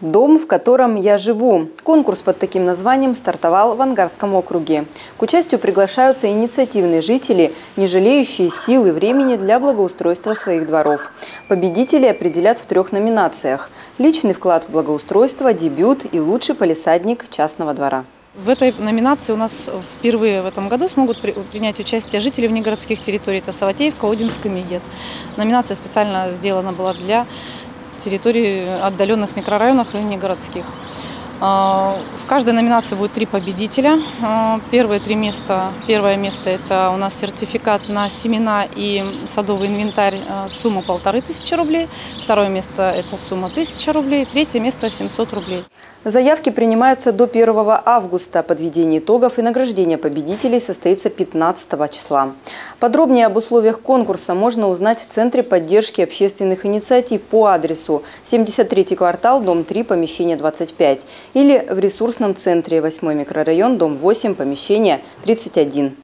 Дом, в котором я живу. Конкурс под таким названием стартовал в Ангарском округе. К участию приглашаются инициативные жители, не жалеющие сил и времени для благоустройства своих дворов. Победители определят в трех номинациях. Личный вклад в благоустройство, дебют и лучший полисадник частного двора. В этой номинации у нас впервые в этом году смогут принять участие жители внегородских территорий. Это Саватеевка, Одинск и Мегет. Номинация специально сделана была для территорий отдаленных микрорайонах и негородских. А, в каждой номинации будет три победителя. А, первые три места. Первое место – это у нас сертификат на семена и садовый инвентарь а, сумма полторы тысячи рублей. Второе место – это сумма тысяча рублей. Третье место – 700 рублей. Заявки принимаются до 1 августа. Подведение итогов и награждение победителей состоится 15 числа. Подробнее об условиях конкурса можно узнать в Центре поддержки общественных инициатив по адресу 73 квартал, дом 3, помещение 25 или в ресурсном центре 8 микрорайон, дом 8, помещение 31.